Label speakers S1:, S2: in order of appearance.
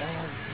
S1: Sam.